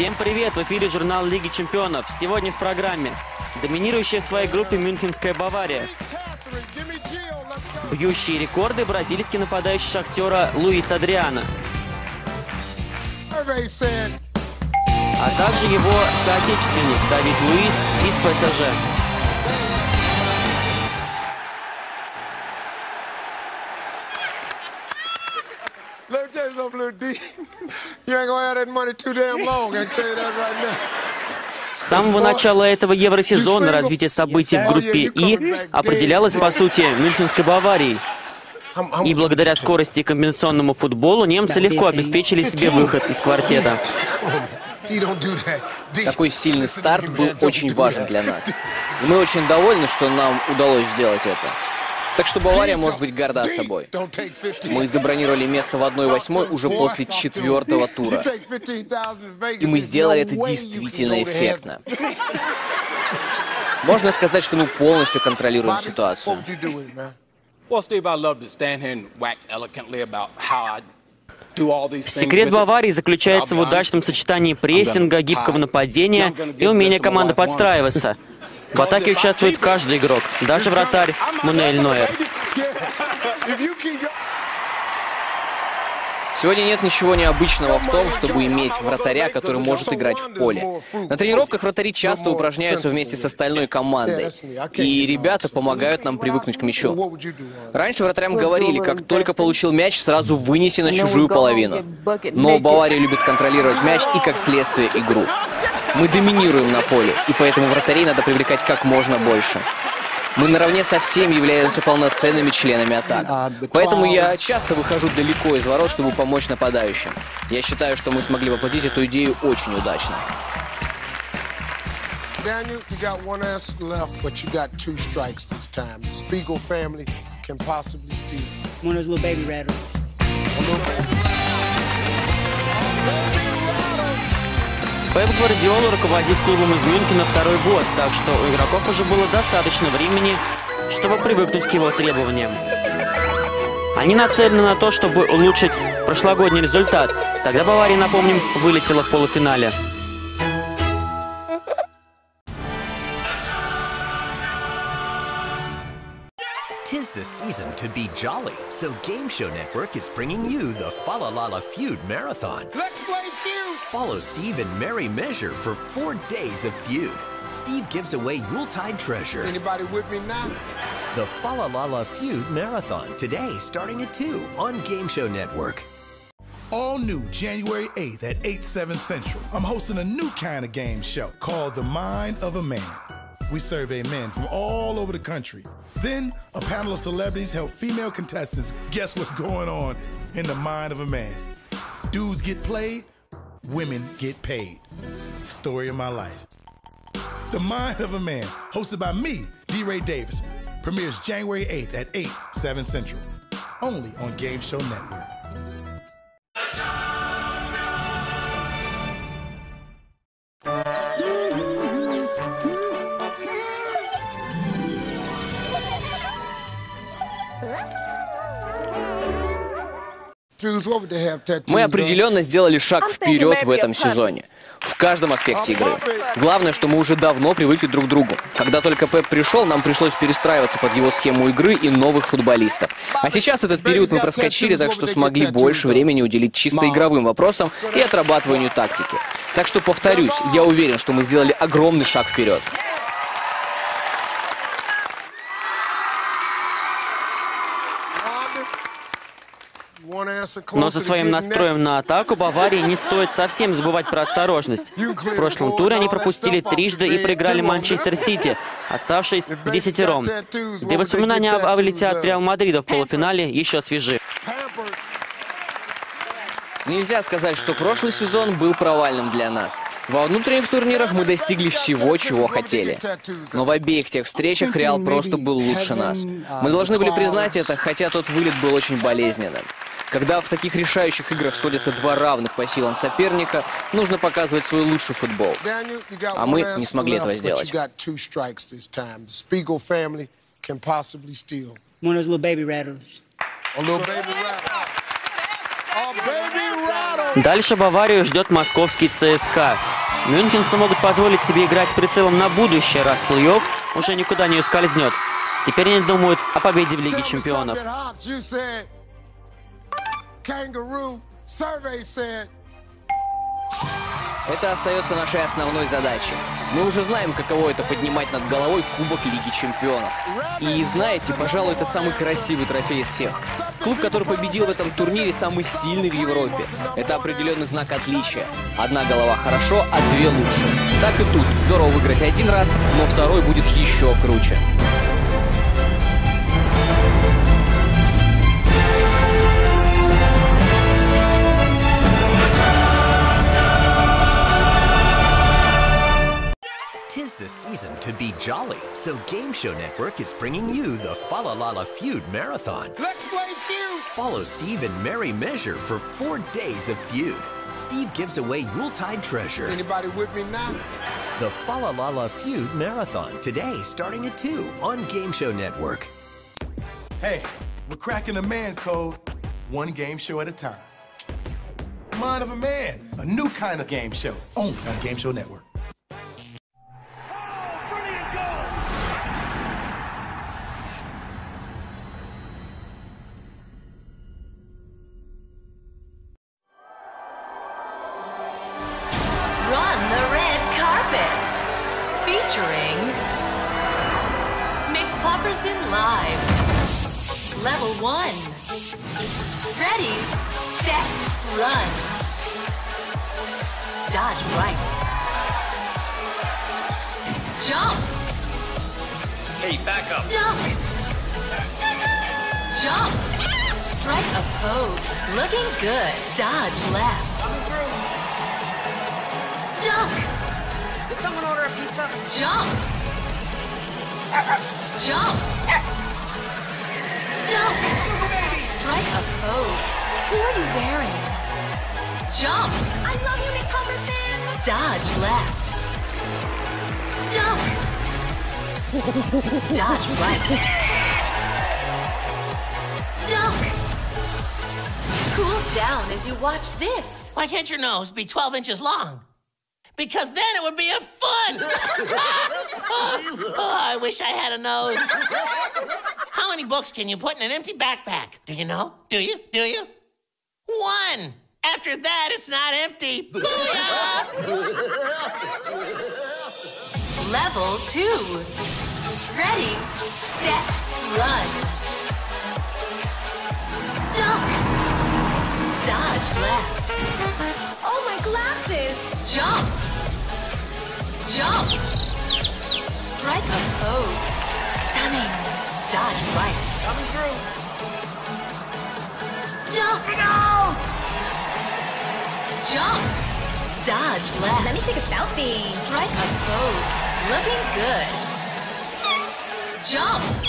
Всем привет! В эфире журнал Лиги Чемпионов. Сегодня в программе доминирующая в своей группе Мюнхенская Бавария, бьющие рекорды бразильский нападающий шахтера Луис Адриана, а также его соотечественник Давид Луис из ПСЖ. You ain't gonna have that money too damn long, I tell you that right now. С самого начала этого евросезона развитие событий в группе И определялось, по сути, Мюнхенской Баварией. И благодаря скорости и комбинационному футболу немцы легко обеспечили себе выход из квартета. Такой сильный старт был очень важен для нас. И мы очень довольны, что нам удалось сделать это. Так что Бавария может быть горда собой. Мы забронировали место в 1-8 уже после четвертого тура. И мы сделали это действительно эффектно. Можно сказать, что мы полностью контролируем ситуацию. Секрет. Баварии заключается в удачном сочетании прессинга, гибкого нападения и умения команды подстраиваться. В атаке участвует каждый игрок, даже вратарь Мунель Нойер. Сегодня нет ничего необычного в том, чтобы иметь вратаря, который может играть в поле. На тренировках вратари часто упражняются вместе с остальной командой, и ребята помогают нам привыкнуть к мячу. Раньше вратарям говорили, как только получил мяч, сразу вынеси на чужую половину. Но Бавария любит контролировать мяч и, как следствие, игру. Мы доминируем на поле, и поэтому вратарей надо привлекать как можно больше. Мы наравне со всеми являемся полноценными членами атак. Поэтому я часто выхожу далеко из ворот, чтобы помочь нападающим. Я считаю, что мы смогли воплотить эту идею очень удачно. Daniel, you got one answer left, but you got two strikes this time. The Spiegel family can possibly steal. One of those little baby rattles. Пеп Гвардиола руководит клубом из Мюнхена второй год, так что у игроков уже было достаточно времени, чтобы привыкнуть к его требованиям. Они нацелены на то, чтобы улучшить прошлогодний результат. Тогда Бавария, напомним, вылетела в полуфинале. To be jolly, so Game Show Network is bringing you the Falalala Feud Marathon. Let's play feud! Follow Steve and Mary Measure for four days of feud. Steve gives away Yuletide treasure. Anybody with me now? The Falalala Feud Marathon today, starting at 2 on Game Show Network. All new January 8th at 8, 7 Central. I'm hosting a new kind of game show called The Mind of a Man. We survey men from all over the country. Then, a panel of celebrities help female contestants guess what's going on in the mind of a man. Dudes get played, women get paid. Story of my life. The Mind of a Man, hosted by me, D. Ray Davis, premieres January 8th at 8, 7 Central. Only on Game Show Network. Мы определенно сделали шаг вперед в этом сезоне. В каждом аспекте игры. Главное, что мы уже давно привыкли друг к другу. Когда только Пеп пришел, нам пришлось перестраиваться под его схему игры и новых футболистов. А сейчас этот период мы проскочили, так что смогли больше времени уделить чисто игровым вопросам и отрабатыванию тактики. Так что, повторюсь, я уверен, что мы сделали огромный шаг вперед. One answer Но со своим настроем на атаку Баварии не стоит совсем забывать про осторожность. В прошлом туре они пропустили трижды и проиграли Манчестер Сити, оставшись в десятером. Да и воспоминания об вылете от Реал Мадрида в полуфинале еще свежи. Нельзя сказать, что прошлый сезон был провальным для нас. Во внутренних турнирах мы достигли всего, чего хотели. Но в обеих тех встречах Реал просто был лучше нас. Мы должны были признать это, хотя тот вылет был очень болезненным. Когда в таких решающих играх сходятся два равных по силам соперника, нужно показывать свой лучший футбол. А мы не смогли этого сделать. Дальше Баварию ждет московский ЦСКА. Мюнхенцы могут позволить себе играть с прицелом на будущее, раз плей-офф уже никуда не ускользнет. Теперь они думают о победе в Лиге Чемпионов. Это остается нашей основной задачей. Мы уже знаем, каково это поднимать над головой Кубок Лиги Чемпионов. И знаете, пожалуй, это самый красивый трофей из всех. Клуб, который победил в этом турнире, самый сильный в Европе. Это определенный знак отличия. Одна голова хорошо, а две лучше. Так и тут. Здорово выиграть один раз, но второй будет еще круче. Season to be jolly, so Game Show Network is bringing you the Falalala Feud Marathon. Let's play Feud! Follow Steve and Mary Measure for four days of feud. Steve gives away Yuletide treasure. Anybody with me now? The Falalala Feud Marathon, today starting at 2 on Game Show Network. Hey, we're cracking the man code one game show at a time. Mind of a Man, a new kind of game show, only on Game Show Network. McPufferson Live. Level 1. Ready, set, run. Dodge right. Jump. Hey, back up. Dunk. Jump. Strike a pose. Looking good. Dodge left. Dunk. Did someone order a pizza? Jump! Jump! Dunk! Strike a pose. Who are you wearing? Jump! I love you, McPumperson! Dodge left. Dunk! Dodge right. Dunk! Cool down as you watch this. Why can't your nose be 12 inches long? Because then it would be a foot! oh, oh, I wish I had a nose. How many books can you put in an empty backpack? Do you know? Do you? Do you? One! After that, it's not empty. Booyah! Level 2. Ready, set, run. Left. Oh, my glasses. Jump. Jump. Strike a pose. Stunning. Dodge right. Coming through. Jump. No. Jump. Dodge left. Let me take a selfie. Strike a pose. Looking good. Jump.